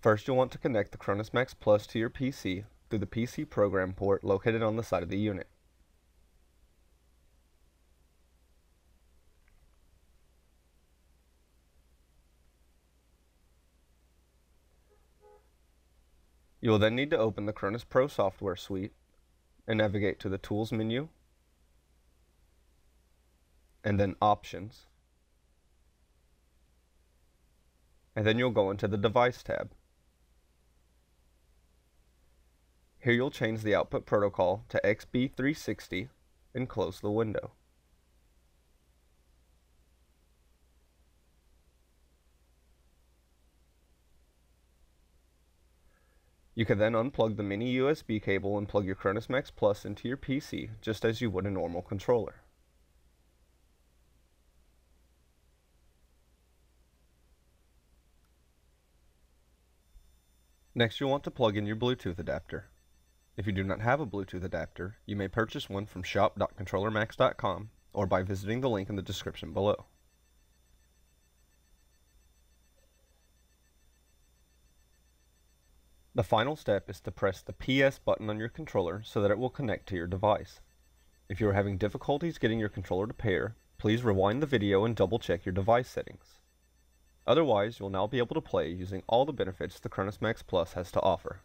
First, you'll want to connect the Cronus Max Plus to your PC through the PC program port located on the side of the unit. You will then need to open the Cronus Pro software suite and navigate to the Tools menu and then Options. And then you'll go into the Device tab. Here you'll change the output protocol to XB360 and close the window. You can then unplug the mini USB cable and plug your Cronus Max Plus into your PC just as you would a normal controller. Next you'll want to plug in your Bluetooth adapter. If you do not have a Bluetooth adapter, you may purchase one from shop.controllermax.com or by visiting the link in the description below. The final step is to press the PS button on your controller so that it will connect to your device. If you are having difficulties getting your controller to pair, please rewind the video and double check your device settings. Otherwise, you'll now be able to play using all the benefits the Cronus Max Plus has to offer.